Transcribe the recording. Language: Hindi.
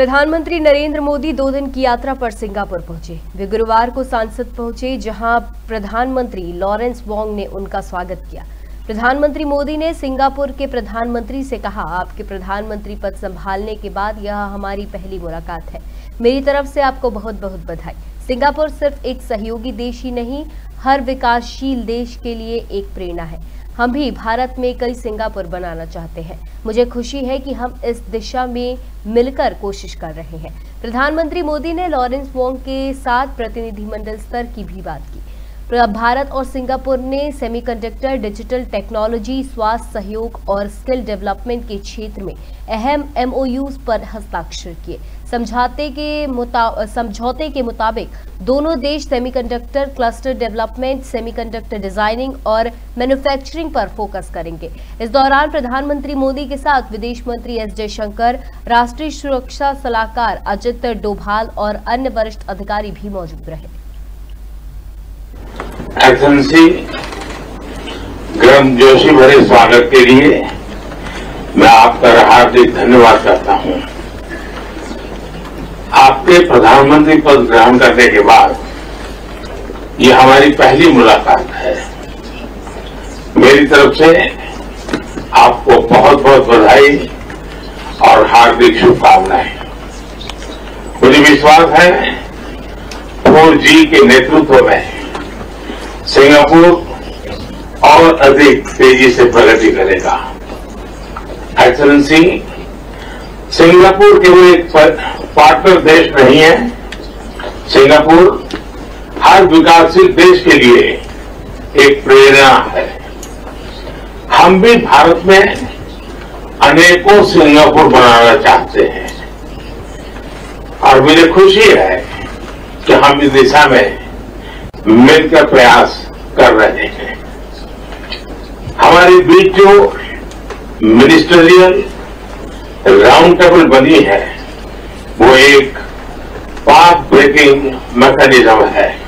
प्रधानमंत्री नरेंद्र मोदी दो दिन की यात्रा पर सिंगापुर पहुँचे। वे गुरुवार को सांसद पहुँचे, जहाँ प्रधानमंत्री लॉरेंस वोंग ने उनका स्वागत किया। प्रधानमंत्री मोदी ने सिंगापुर के प्रधानमंत्री से कहा, आपके प्रधानमंत्री पद संभालने के बाद यह हमारी पहली मुलाकात है। मेरी तरफ़ से आपको बहुत बहुत बधाई। सिंगापुर सिर्फ़ एक सहयोगी देश ही नहीं, हर विकासशील देश के लिए एक प्रेरणा है। हम भी भारत में कई सिंगापुर बनाना चाहते हैं। मुझे खुशी है कि हम इस दिशा में मिलकर कोशिश कर रहे हैं। प्रधानमंत्री मोदी ने लॉरेंस वोंग के साथ प्रतिनिधिमंडल स्तर की भी बात की। भारत और सिंगापुर ने सेमीकंडक्टर डिजिटल टेक्नोलॉजी स्वास्थ्य सहयोग और स्किल डेवलपमेंट के क्षेत्र में अहम एमओयूज पर हस्ताक्षर किए। समझौते के समझौते के मुताबिक, दोनों देश semiconductor cluster development semiconductor designing और मैन्युफैक्चरिंग पर फोकस करेंगे। इस दौरान प्रधानमंत्री मोदी के साथ विदेश मंत्री एस जयशंकर, राष्ट्रीय सुरक्षा सलाहकार अजित डोभाल और अन्य वरिष्ठ अधिकारी भी मौजूद रहे। एक्सलेंसी गर्म जोशी भरे स्वागत के लिए मैं आपका हार्दिक धन्यवाद करता हूँ। आपके प्रधानमंत्री पद ग्रहण करने के बाद ये हमारी पहली मुलाकात है। मेरी तरफ़ से आपको बहुत बहुत बधाई और हार्दिक शुभकामनाएँ। मुझे विश्वास है, फोर जी के नेतृत्व में सिंगापुर और अधिक तेज़ी से प्रगति करेगा। एक्सलेंसी सिंगापुर केवल एक पार्टनर देश नहीं है। सिंगापुर हर विकासशील देश के लिए एक प्रेरणा है। हम भी भारत में अनेकों सिंगापुर बनाना चाहते हैं। और मुझे खुशी है कि हम इस दिशा में मिलकर प्रयास कर रहे हैं। हमारे बीच जो मिनिस्टरियल राउंड टेबल बनी है, वो एक पाथ ब्रेकिंग मैकेनिज्म है।